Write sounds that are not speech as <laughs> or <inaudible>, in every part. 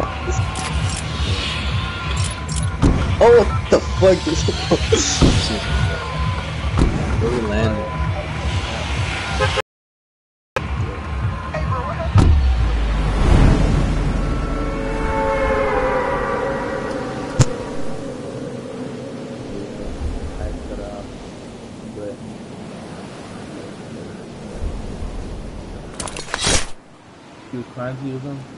Oh, what the fuck? Is Where we landed? But you was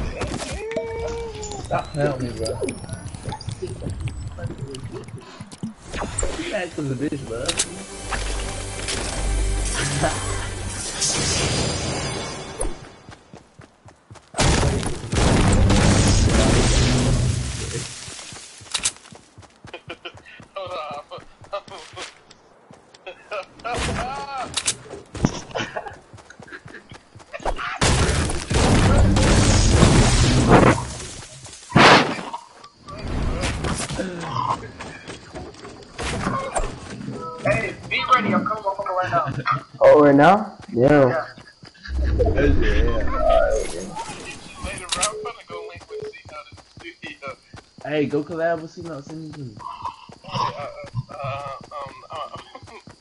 Stop with me, bro. You act as a bitch, bro. <laughs> out in the studio. Hey, go collab with C-Note, send me to me. Uh, uh, uh, um, uh,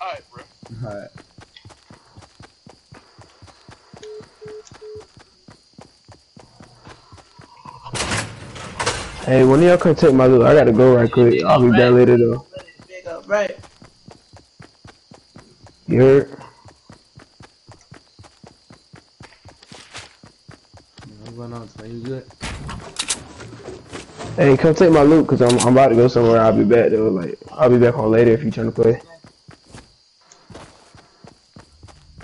alright, bro. Alright. Hey, when y'all come take my loot, I gotta go right quick. I'll be back later though. Right? You heard? What's going on, You good? Hey, come take my loot, cause I'm I'm about to go somewhere. I'll be back though. Like I'll be back on later if you trying to play.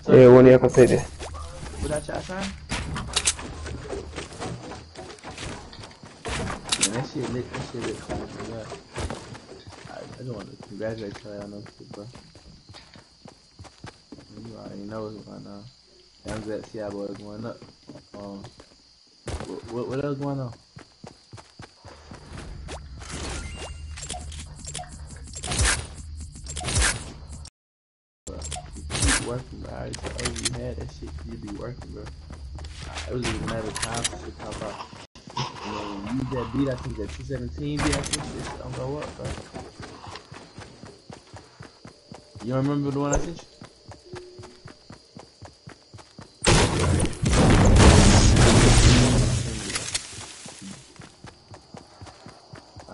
Yeah, when y'all come take it. What that y'all? Man, that shit lit. That shit lit. I, I just want to congratulate you on those shit, bro. You already know what's going on. Young Vet Seattle boys going up. Um, what, what, else going on? Working, bro. I already told you had that shit. You be working, bro. It was just a matter of time for shit to pop out. You know, when you that beat, I think that 217 beat, I think this don't go up, bro. You remember the one I sent you?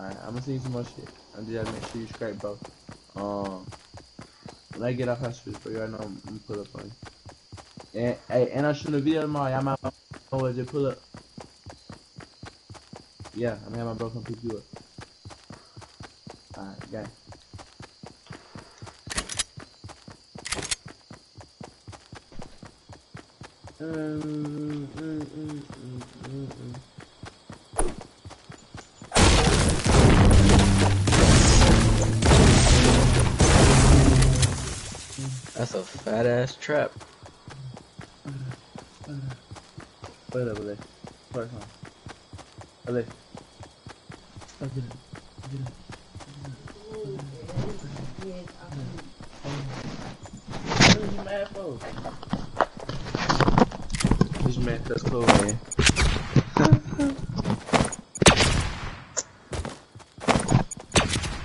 Alright, I'm gonna you some more shit. I just gotta make sure you straight, bro. Um, when I get off street, bro, you already know I'm, gonna pull up on you. And, hey, and I'm shooting a video tomorrow. Y'all might where just pull up. Yeah, I'm gonna have my bro come pick you up. Alright. Mm, mm, mm, mm, mm, mm. That's a fat ass trap. Wait up, Olay. Park on. Olay. Oh, get it. It. You mad for? He's mad cause cool, man. Get up.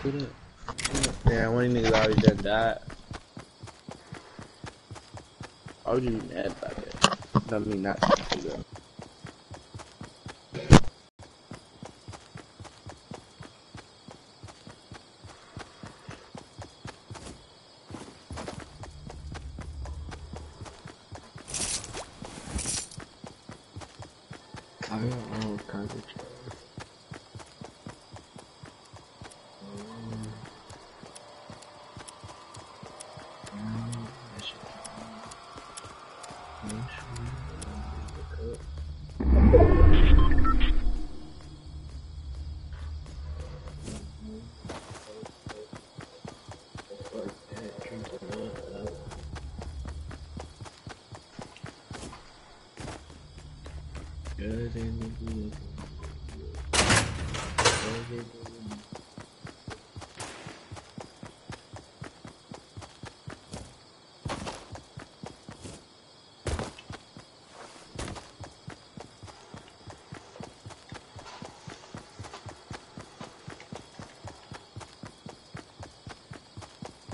Get up. Yeah, one of these already done died. Why would you mad about that? I mean, not do that. I don't know what kind of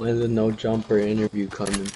When's the no jumper interview coming?